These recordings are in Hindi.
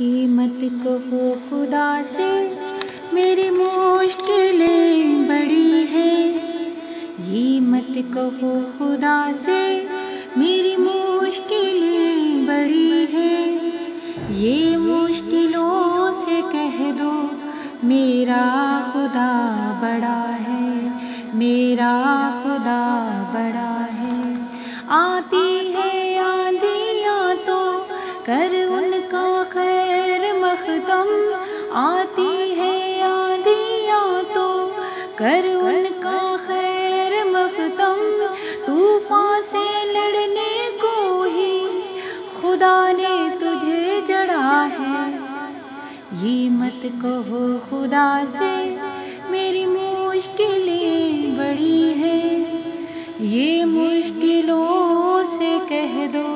मत कहो खुदा से, मेरी मुश्किलें बड़ी है। ये मत कहो खुदा से, मेरी मुश्किलें बड़ी है। ये मुश्किलों से कह दो, मेरा खुदा बड़ा है, मेरा खुदा बड़ा है। आती है आंधियाँ तो कर कर उनका खैर मखदम, तूफ़ान से लड़ने को ही खुदा ने तुझे जड़ा है। ये मत कहो खुदा से, मेरी मुश्किलें बड़ी है। ये मुश्किलों से कह दो,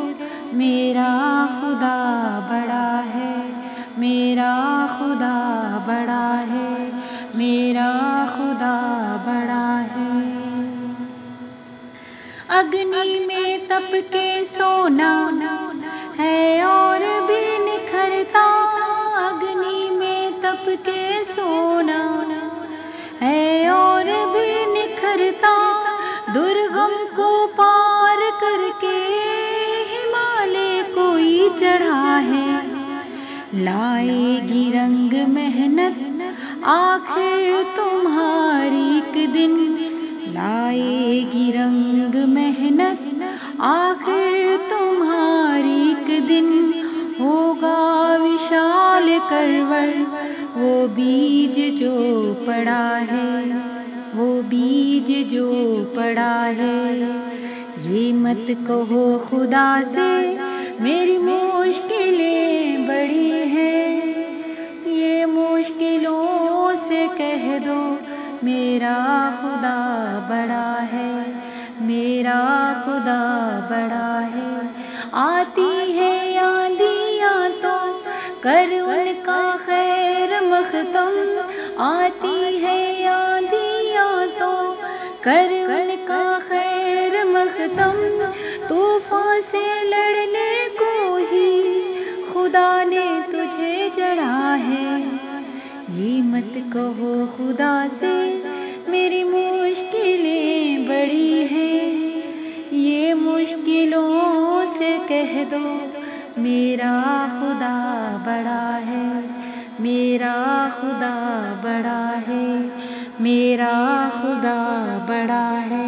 मेरा खुदा बड़ा है अग्नि में तप के सोना है और भी निखरता। अग्नि में तप के सोना है और भी निखरता। दुर्गम को पार करके हिमालय कोई चढ़ा है। लाएगी रंग मेहनत, आखिर तुम्हारी एक दिन। लाएगी रंग मेहनत आखिर तुम्हारी एक दिन होगा विशाल करवर वो बीज जो पड़ा है, वो बीज जो पड़ा है। ये मत कहो खुदा से, मेरी मुश्किलें बड़ी है। ये मुश्किलों से कह दो, मेरा खुदा बड़ा है। मेरा खुदा बड़ा है। आती है आंधियाँ तो कर उनका खैर मखतम आती है आंधियाँ तो कर उनका खैर मखदम। तूफ़ान से लड़ने को ही खुदा ने तुझे जड़ा है। ये मत कहो खुदा से, मेरी मुश्किलें बड़ी है। कह दो मेरा खुदा बड़ा है मेरा खुदा बड़ा है मेरा खुदा बड़ा है।